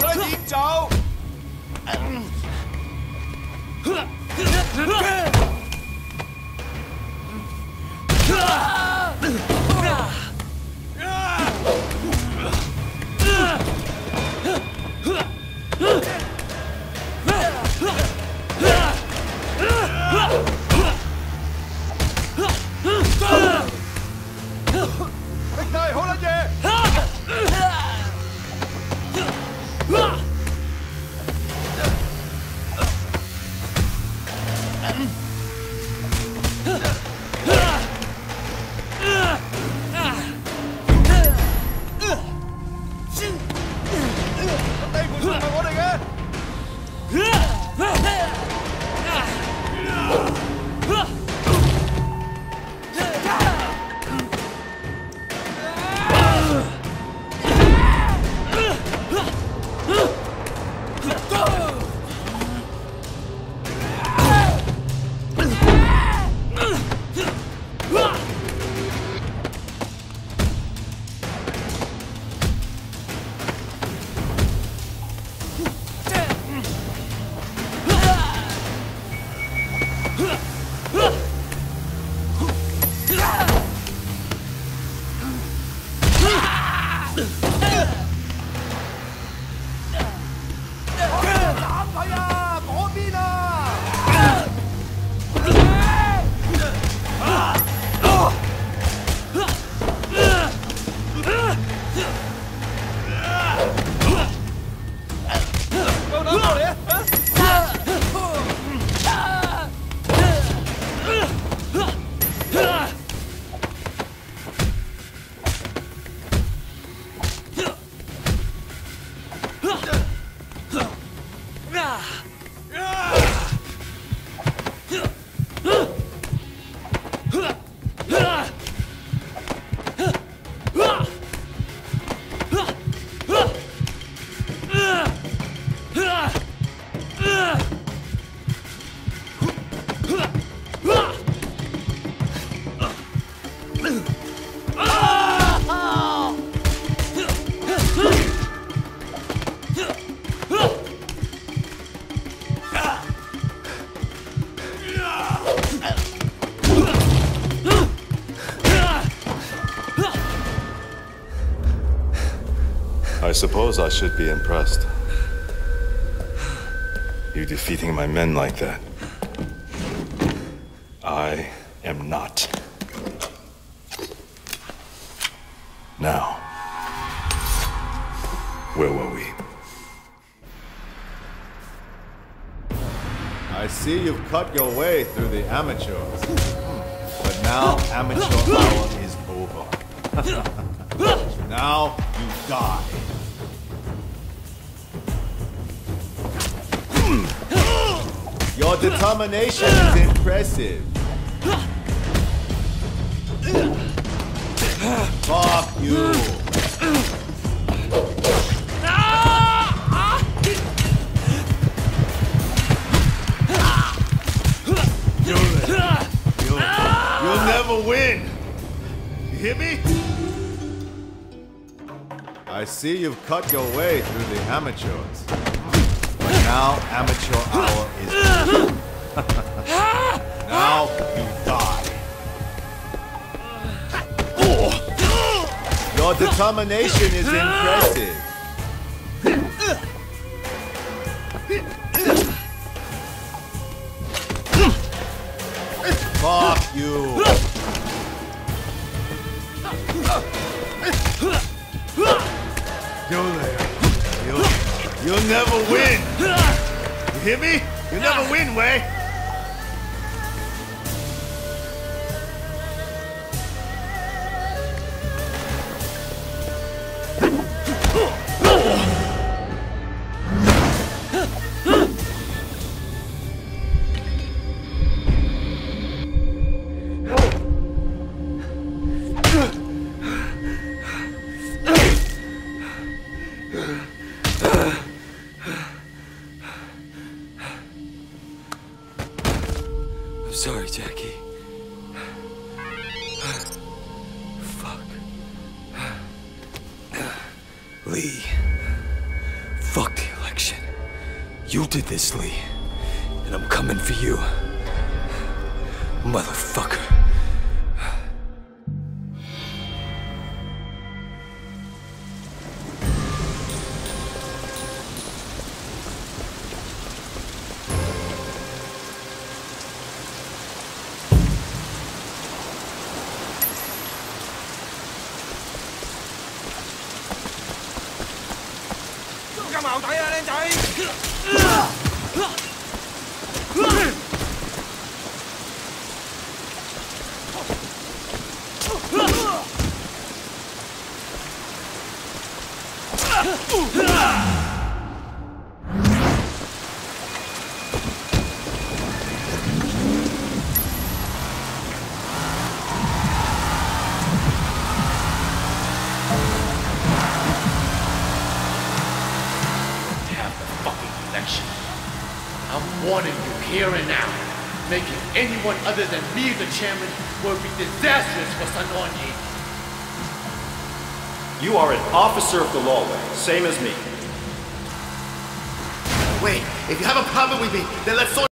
快点走！地赵琳！I suppose I should be impressed. You defeating my men like that. I am not. Now, where were we? I see you've cut your way through the amateurs. But now amateur hour is over. now you die. Your determination is impressive. Fuck you. You'll, you'll never win. You hear me? I see you've cut your way through the amateurs. Now amateur hour is now you die. Your determination is impressive. Fuck you. You'll never win. You hear me? You'll never win, Wei. I'm Jackie. Fuck. Lee. Fucked You did this, Lee. And I'm coming for you. Motherfucker. 仔啊，靓仔！Warning you here and now. Making anyone other than me the chairman will be disastrous for Sun On Yee. You are an officer of the law, same as me. Wait, if you have a problem with me, then let's sort